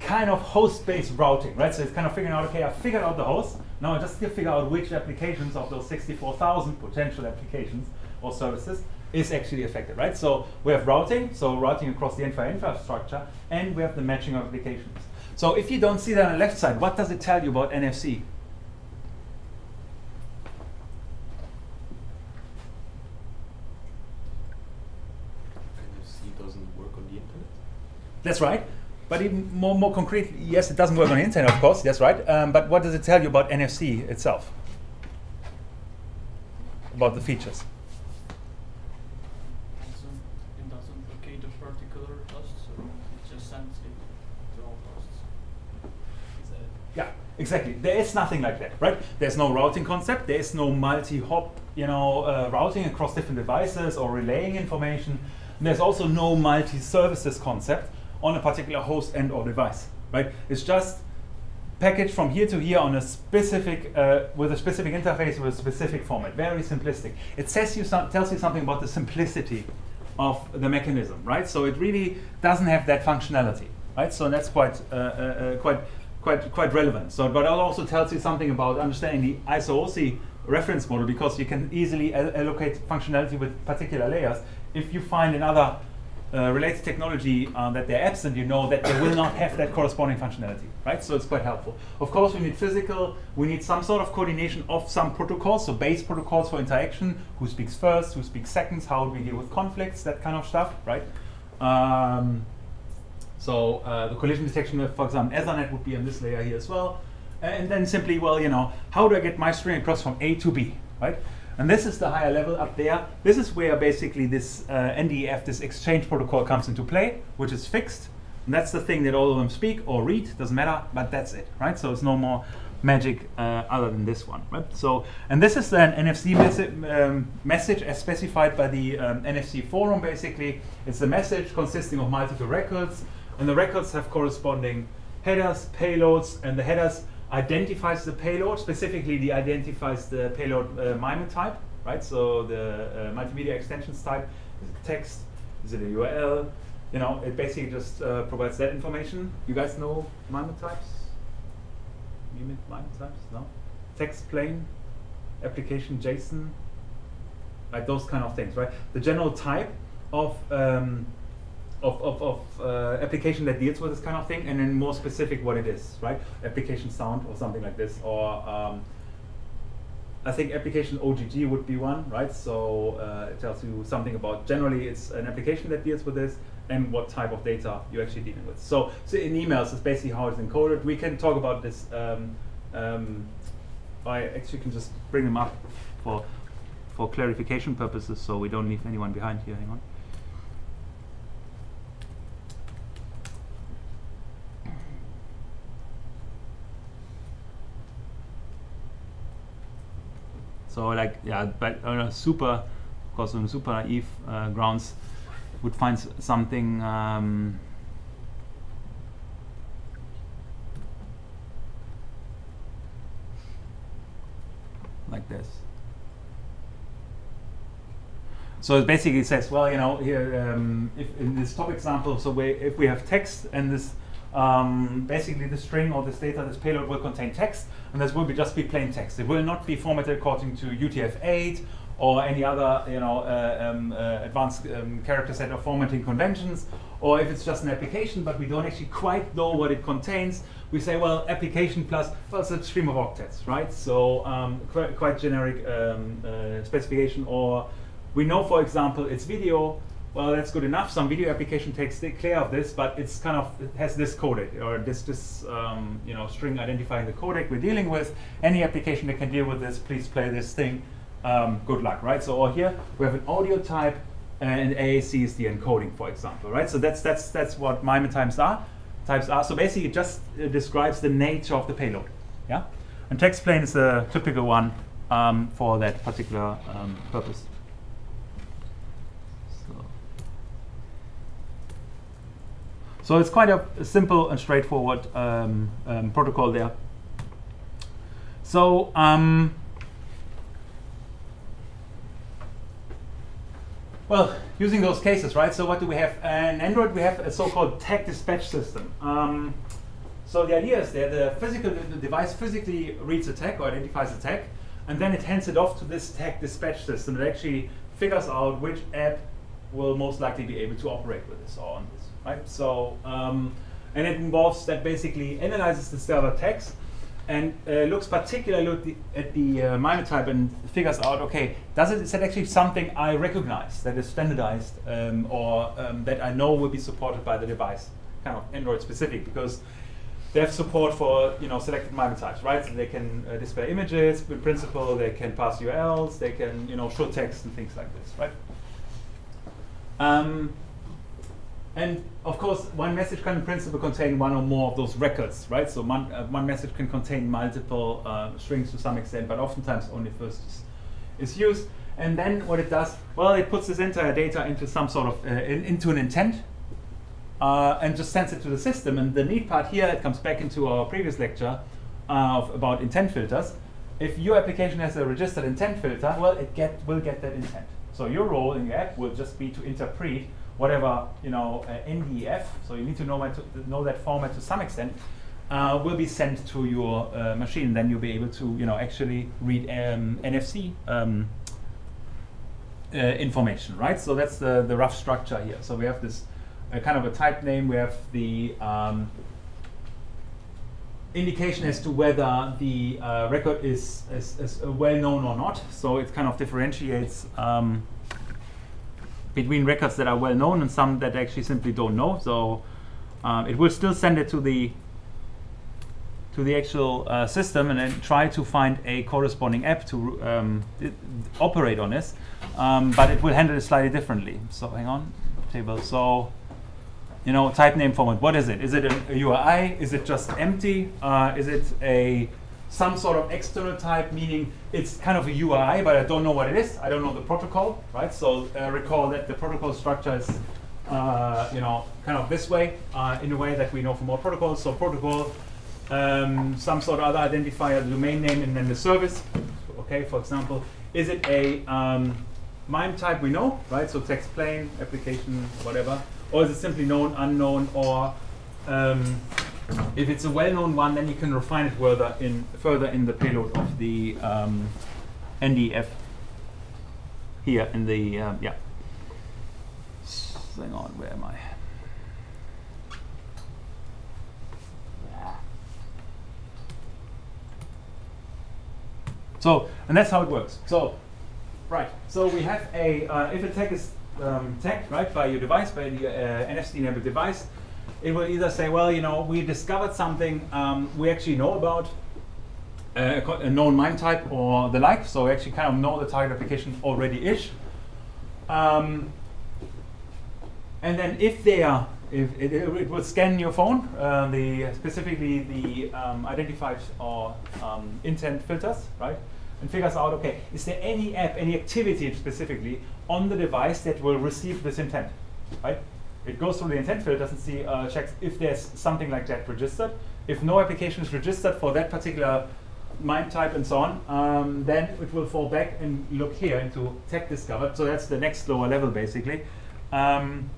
kind of host-based routing, right? So it's kind of figuring out, okay, I figured out the host. Now I just need to figure out which applications of those 64,000 potential applications or services is actually affected, right? So we have routing, so routing across the entire infrastructure, and we have the matching of applications. So if you don't see that on the left side, what does it tell you about NFC? NFC doesn't work on the internet? That's right. But even more, more concretely, yes, it doesn't work on the internet, of course. That's right. Um, but what does it tell you about NFC itself? About the features. it doesn't locate a particular host, so it just sends it to all hosts. Yeah, exactly. There is nothing like that, right? There's no routing concept. There is no multi-hop, you know, uh, routing across different devices or relaying information. And there's also no multi-services concept on a particular host and or device, right? It's just packaged from here to here on a specific, uh, with a specific interface with a specific format. Very simplistic. It says you some, tells you something about the simplicity of the mechanism, right? So it really doesn't have that functionality, right? So that's quite, uh, uh, uh, quite, quite, quite relevant. So, but it also tells you something about understanding the ISO-OSI reference model because you can easily allocate functionality with particular layers. If you find another uh, related technology uh, that they're absent, you know that they will not have that corresponding functionality, right? So it's quite helpful. Of course, we need physical, we need some sort of coordination of some protocols, so base protocols for interaction, who speaks first, who speaks seconds, how do we deal with conflicts, that kind of stuff, right? Um, so uh, the collision detection, uh, for example, Ethernet would be on this layer here as well. And then simply, well, you know, how do I get my string across from A to B, right? And this is the higher level up there. This is where basically this uh, NDEF, this exchange protocol comes into play, which is fixed. And that's the thing that all of them speak or read, doesn't matter, but that's it, right? So it's no more magic uh, other than this one, right? So, and this is an NFC um, message as specified by the um, NFC forum, basically. It's a message consisting of multiple records, and the records have corresponding headers, payloads, and the headers identifies the payload, specifically the identifies the payload uh, MIME type, right? So the uh, multimedia extensions type, is it text, is it a URL? You know, it basically just uh, provides that information. You guys know MIME types? MIME MIME types? No? Text plain, application JSON, like those kind of things, right? The general type of um, of, of, of uh, application that deals with this kind of thing, and then more specific what it is, right? Application sound or something like this, or um, I think application OGG would be one, right? So uh, it tells you something about generally it's an application that deals with this and what type of data you're actually dealing with. So, so in emails, it's basically how it's encoded. We can talk about this. Um, um, I actually can just bring them up for for clarification purposes, so we don't leave anyone behind here. Hang on. So like yeah, but on a super, of course, on super naive uh, grounds, would find something. Um, like this. So it basically says, well, you know, here um, if in this top example, so we, if we have text and this, um, basically the string or this data, this payload will contain text, and this will be just be plain text. It will not be formatted according to UTF-8 or any other, you know, uh, um, uh, advanced um, character set of formatting conventions. Or if it's just an application, but we don't actually quite know what it contains, we say, well, application plus, well, it's a stream of octets, right? So um, quite, quite generic um, uh, specification. Or we know, for example, it's video. Well, that's good enough. Some video application takes care of this, but it's kind of it has this codec or this this um, you know string identifying the codec we're dealing with. Any application that can deal with this, please play this thing. Um, good luck, right? So or here we have an audio type, and AAC is the encoding, for example, right? So that's that's that's what MIME times are. types are. So basically, it just uh, describes the nature of the payload. Yeah, and text plain is a typical one um, for that particular um, purpose. So it's quite a, simple and straightforward um, um protocol there. So um, Well, using those cases, right? So what do we have? In Android, we have a so-called tag dispatch system. Um, so the idea is that the physical the device physically reads a tag or identifies a tag, and then it hands it off to this tag dispatch system that actually figures out which app will most likely be able to operate with this or on this, right? So, um, and it involves that basically analyzes the server text and uh, looks particularly at the, uh, MIME type and figures out, okay, does it, is that actually something I recognize that is standardized um, or um, that I know will be supported by the device, kind of Android specific, because they have support for you know selected MIME types, right? So they can uh, display images in principle, they can pass URLs, they can you know show text and things like this, right? Um, and of course, one message can in principle contain one or more of those records, right? So one, uh, one message can contain multiple uh, strings to some extent, but oftentimes only first is, is, used. And then what it does, well, it puts this entire data into some sort of, uh, in, into an intent, uh, and just sends it to the system. And the neat part here, it comes back into our previous lecture uh, of, about intent filters. If your application has a registered intent filter, well, it get, will get that intent. So your role in your app will just be to interpret whatever you know uh, NDF. So you need to know, to know that format to some extent. Uh, will be sent to your uh, machine. Then you'll be able to you know actually read um, NFC um, uh, information, right? So that's the the rough structure here. So we have this kind of a type name. We have the um, indication as to whether the uh, record is, is, is well known or not. So it kind of differentiates um, between records that are well known and some that actually simply don't know. So um, it will still send it to the to the actual uh, system and then try to find a corresponding app to um, operate on this. Um, but it will handle it slightly differently. So hang on, table. So you know, type name format. What is it? Is it a, a URI? Is it just empty? Uh, is it a some sort of external type, meaning it's kind of a UI, but I don't know what it is. I don't know the protocol, right? So uh, recall that the protocol structure is, uh, you know, kind of this way, uh, in a way that we know from all protocols. So protocol, um, some sort of other identifier, the domain name, and then the service. Okay, for example, is it a um, MIME type we know, right? So text plain, application, whatever. Or is it simply known, unknown, or um, if it's a well-known one, then you can refine it further in further in the payload of the um, NDF here in the um, yeah. Hang on, where am I? So, and that's how it works. So, right. So we have a uh, if a tag is um, tagged right by your device by the uh, NFC-enabled device, it will either say, well, you know, we discovered something um, we actually know about uh, a known MIME type or the like, so we actually kind of know the target application already is. Um, and then if they are, if it, it, will scan your phone, uh, the specifically the um, identified or um, intent filters, right? And figures out, okay, is there any app, any activity specifically on the device that will receive this intent, right? It goes through the intent filters and see, uh, checks if there's something like that registered. If no application is registered for that particular MIME type and so on, um, then it will fall back and look here into tech discovered. So that's the next lower level basically. Um,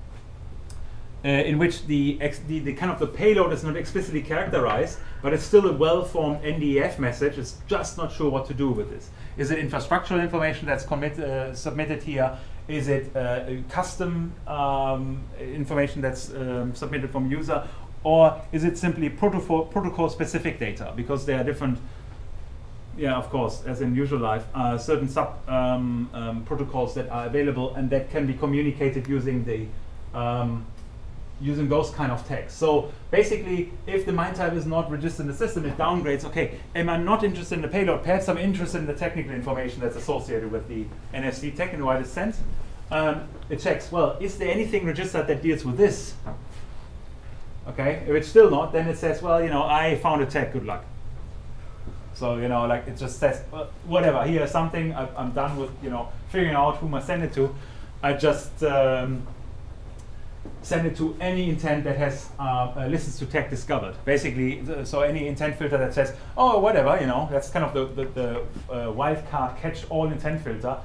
uh, in which the, the, the, kind of the payload is not explicitly characterized, but it's still a well-formed NDF message. It's just not sure what to do with this. Is it infrastructural information that's commit, uh, submitted here? Is it uh, custom um, information that's um, submitted from user? Or is it simply protocol, protocol specific data? Because there are different, yeah, of course, as in usual life, uh, certain sub um, um protocols that are available and that can be communicated using the um, using those kind of tags. So basically, if the MIME type is not registered in the system, it downgrades, okay, am I not interested in the payload? Perhaps I'm interested in the technical information that's associated with the NFC tag in the widest sense. Um, it checks, well, is there anything registered that deals with this? Okay, if it's still not, then it says, well, you know, I found a tag. Good luck. So you know, like it just says whatever. Here's something. I, I'm done with you know figuring out whom I send it to. I just um, send it to any intent that has uh, uh, listens to tag discovered. Basically, th- so any intent filter that says, oh, whatever, you know, that's kind of the, the, the uh, wildcard catch all intent filter.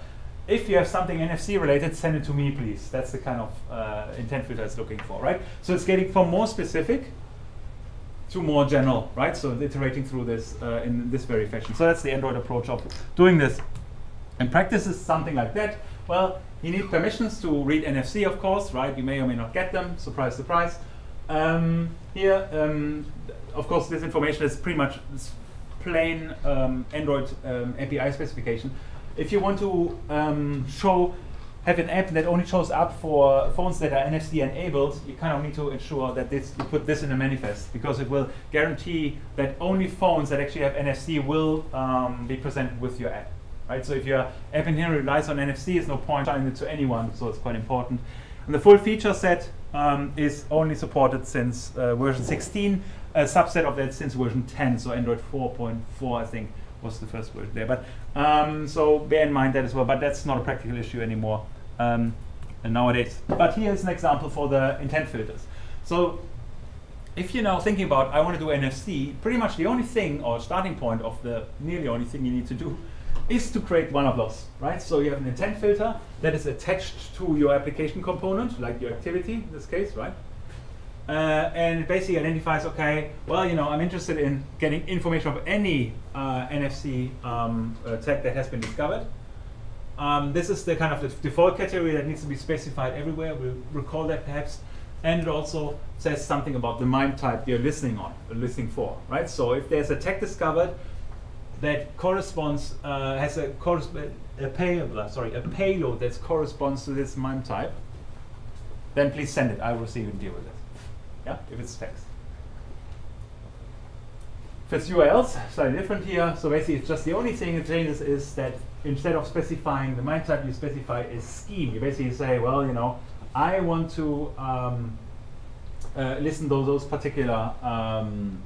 If you have something NFC related, send it to me, please. That's the kind of uh, intent filter it's looking for, right? So it's getting from more specific to more general, right? So it's iterating through this uh, in this very fashion. So that's the Android approach of doing this. And practice is something like that. Well, you need permissions to read NFC, of course, right? You may or may not get them. Surprise, surprise. Um, here, um, of course, this information is pretty much plain um, Android um, API specification. If you want to um, show, have an app that only shows up for phones that are NFC enabled, you kind of need to ensure that this, you put this in a manifest because it will guarantee that only phones that actually have NFC will um, be presented with your app right? So if your app in here relies on NFC, it's no point showing it to anyone, so it's quite important. And the full feature set um, is only supported since uh, version 16, a subset of that since version 10, so Android 4.4, I think, was the first version there. But um, so bear in mind that as well, but that's not a practical issue anymore um, nowadays. But here's an example for the intent filters. So if you're now thinking about, I want to do NFC, pretty much the only thing or starting point of the nearly only thing you need to do is to create one of those, right? So you have an intent filter that is attached to your application component, like your activity in this case, right? Uh, and it basically identifies, okay, well, you know, I'm interested in getting information of any uh, NFC um, uh, tag that has been discovered. Um, this is the kind of the default category that needs to be specified everywhere. We'll recall that perhaps. And it also says something about the MIME type you're listening on, listening for, right? So if there's a tag discovered that corresponds uh, has a, a payload, sorry, a payload that corresponds to this MIME type, then please send it. I will receive and deal with it. Yeah, if it's text. If it's URLs, slightly different here. So basically, it's just the only thing that changes is that instead of specifying the MIME type, you specify a scheme. You basically say, well, you know, I want to um, uh, listen to those particular um,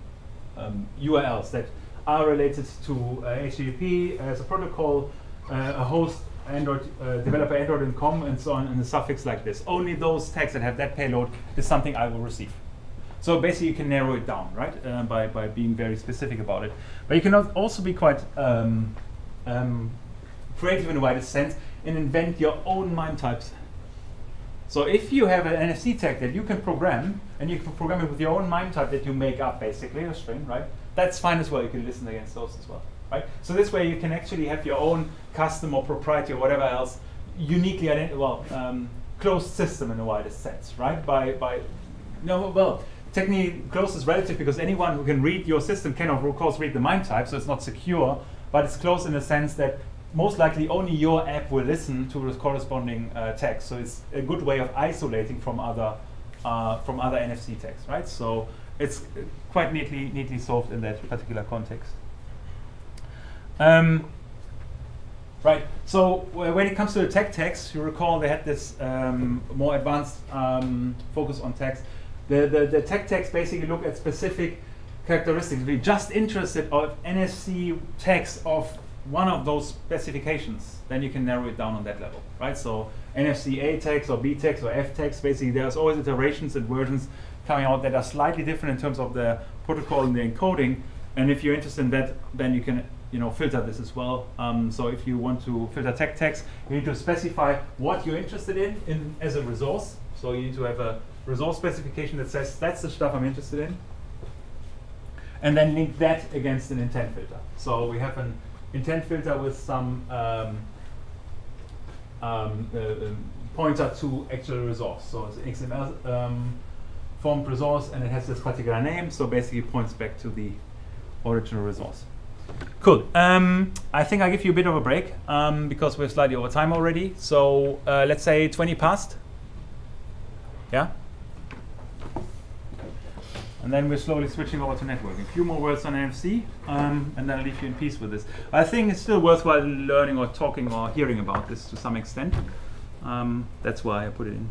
um, URLs that are related to uh, HTTP as a protocol, uh, a host, Android uh, developer Android and so on, and a suffix like this. Only those tags that have that payload is something I will receive. So basically, you can narrow it down, right, uh, by, by being very specific about it. But you can also be quite um, um, creative in a wider sense and invent your own MIME types. So if you have an NFC tag that you can program, and you can program it with your own MIME type that you make up, basically, a string, right? That's fine as well. You can listen against those as well, right? So this way you can actually have your own custom or proprietary or whatever else uniquely well um, closed system in the widest sense, right? By by no well technically closed is relative because anyone who can read your system can of course read the MIME type, so it's not secure, but it's closed in the sense that most likely only your app will listen to the corresponding uh, text. So it's a good way of isolating from other uh, from other NFC tags, right? So it's quite neatly neatly solved in that particular context. Um, right. So when it comes to the tech tags, you recall they had this um, more advanced um, focus on text. The, the the tag tags basically look at specific characteristics. We're just interested of NFC tags of one of those specifications, then you can narrow it down on that level, right? So NFC A tags or B tags or F tags, basically there's always iterations and versions coming out that are slightly different in terms of the protocol and the encoding. And if you're interested in that, then you can you know filter this as well. Um, so if you want to filter tech tags, you need to specify what you're interested in, in as a resource. So you need to have a resource specification that says that's the stuff I'm interested in. And then link that against an intent filter. So we have an intent filter with some um, um, uh, um, pointer to actual resource. So it's XML um, formed resource and it has this particular name. So basically points back to the original resource. Cool. Um, I think I give you a bit of a break um, because we're slightly over time already. So uh, let's say 20 past. Yeah? And then we're slowly switching over to networking. A few more words on NFC, um, and then I'll leave you in peace with this. I think it's still worthwhile learning or talking or hearing about this to some extent. Um, that's why I put it in.